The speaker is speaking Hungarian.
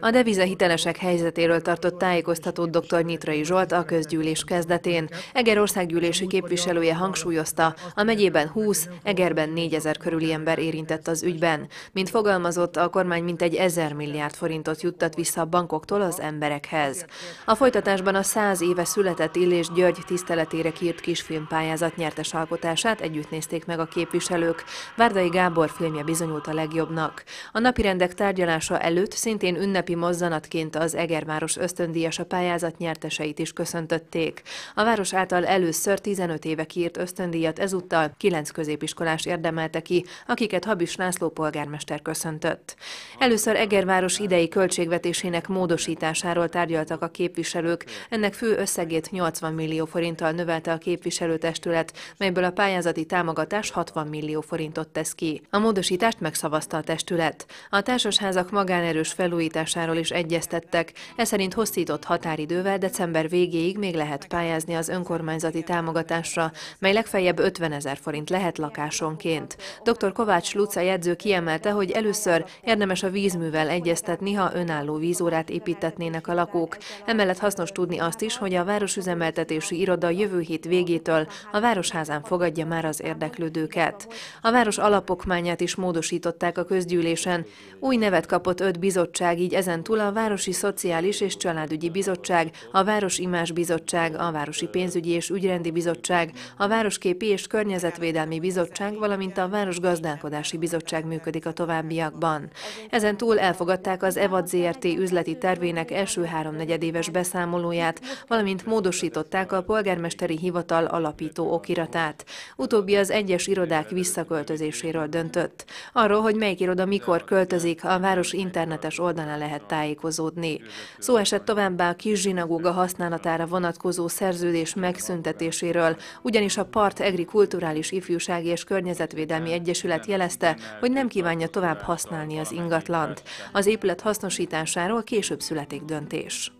A devizahitelesek helyzetéről tartott tájékoztatót dr. Nyitrai Zsolt a közgyűlés kezdetén. Eger országgyűlési képviselője hangsúlyozta, a megyében 20, Egerben 4000 körüli ember érintett az ügyben. Mint fogalmazott, a kormány mintegy 1000 milliárd forintot juttat vissza a bankoktól az emberekhez. A folytatásban a 100 éve született Illés György tiszteletére kírt kisfilmpályázat nyertes alkotását együtt nézték meg a képviselők. Várdai Gábor filmje bizonyult a legjobbnak. A napirendek tárgyalása előtt szintén ünnepi mozzanatként az Egerváros ösztöndíjas a pályázat nyerteseit is köszöntötték. A város által először 15 éve kírt ösztöndíjat ezúttal 9 középiskolás érdemelte ki, akiket Habis László polgármester köszöntött. Először Egerváros idei költségvetésének módosításáról tárgyaltak a képviselők, ennek fő összegét 80 millió forinttal növelte a képviselőtestület, melyből a pályázati támogatás 60 millió forintot tesz ki. A módosítást megszavazta a testület. A társasházak magá magánerős felújításáról is egyeztettek, ez szerint hosszított határidővel december végéig még lehet pályázni az önkormányzati támogatásra, mely legfeljebb 50 ezer forint lehet lakásonként. Dr. Kovács Luca jegyző kiemelte, hogy először érdemes a vízművel egyeztetni, ha önálló vízórát építetnének a lakók. Emellett hasznos tudni azt is, hogy a Városüzemeltetési Iroda jövő hét végétől a Városházán fogadja már az érdeklődőket. A város alapokmányát is módosították a közgyűlésen. Új nevet kapott öt bizottság, így ezentúl a Városi Szociális és Családügyi Bizottság, a Város Imás Bizottság, a Városi Pénzügyi és Ügyrendi Bizottság, a Városképi és Környezetvédelmi Bizottság, valamint a Város Gazdálkodási Bizottság működik a továbbiakban. Ezen túl elfogadták az EVAD ZRT üzleti tervének első háromnegyedéves beszámolóját, valamint módosították a polgármesteri hivatal alapító okiratát. Utóbbi az egyes irodák visszaköltözéséről döntött. Arról, hogy melyik iroda mikor költözik, a város internetes oldalán lehet tájékozódni. Szó esett továbbá a kis zsinagóga használatára vonatkozó szerződés megszüntetéséről, ugyanis a Part Egri Kulturális Ifjúsági és Környezetvédelmi Egyesület jelezte, hogy nem kívánja tovább használni az ingatlant. Az épület hasznosításáról később születik döntés.